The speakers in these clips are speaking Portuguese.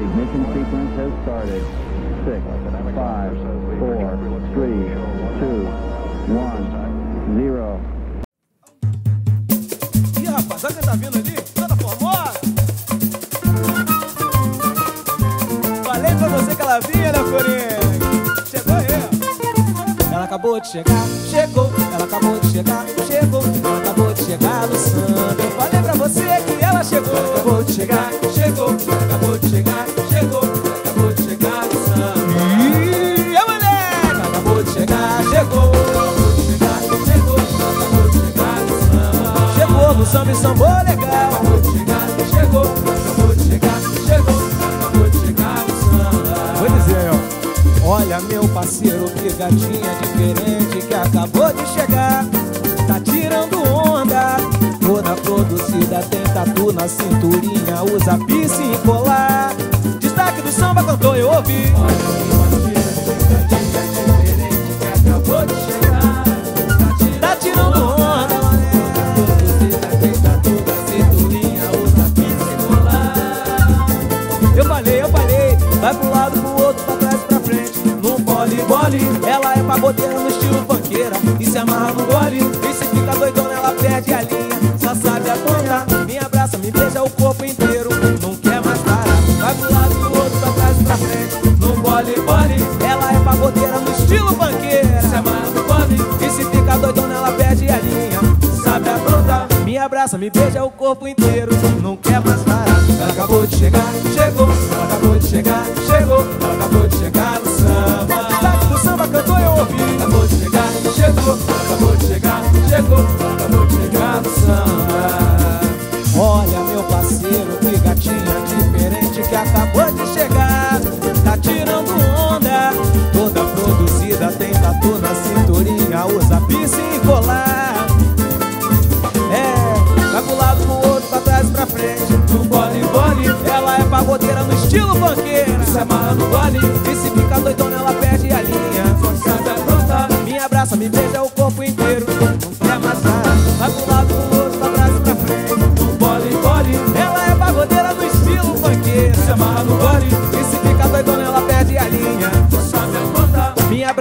Ignition sequence has started. Six, five, four, three, two, one, zero. Ih, rapaz, tá vindo ali, toda formosa. Falei pra você que ela vinha, né? Chegou aí. Ela acabou de chegar, chegou. Ela acabou de chegar, chegou. Ela acabou de chegar no samba. Eu falei pra você que ela chegou. Ela acabou de chegar, chegou. Samba e sambou legal. Acabou de chegar, chegou. Acabou de chegar, chegou. Acabou de chegar no samba. Vou dizer, ó. Olha meu parceiro, que gatinha diferente que acabou de chegar. Tá tirando onda. Toda produzida tem tatu na cinturinha, usa piercing e colar. Destaque do samba cantou eu ouvi. Olha Eu falei, eu falei, vai pro lado, pro outro, pra trás, pra frente. No bole, bole, ela é pagodeira no estilo funkeira. E se amarra no gole, e se fica doidona, ela perde a linha. Me abraça, me beija o corpo inteiro. Não quer mais parar. Ela acabou de chegar, chegou. Ela acabou de chegar, chegou. Ela acabou de chegar no samba. Destaque do samba cantou eu ouvi. Acabou de chegar, chegou. Ela acabou de chegar, chegou. Ela acabou de chegar no samba. Olha meu parceiro, que gatinha diferente que acabou de chegar. Tá tirando onda, toda produzida tem tatu na cinturinha, usa No bole, bole, ela é pagodeira no estilo banqueira. Se amarra no gole, e se fica doidona, ela perde a linha. Sabe aprontar, me abraça, me beija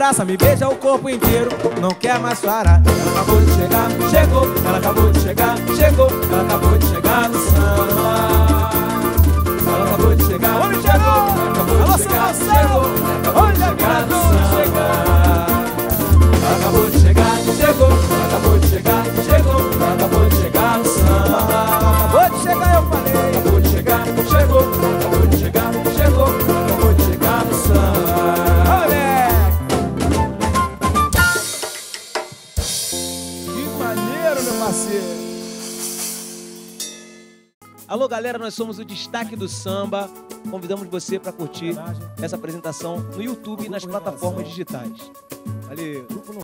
abraça, me beija o corpo inteiro. Não quer mais parar. Ela acabou de chegar, chegou. Ela acabou de chegar, chegou. Ela acabou de chegar no samba. Meu parceiro! Alô, galera, nós somos o Destaque do Samba. Convidamos você para curtir essa apresentação no YouTube e nas plataformas digitais. Valeu!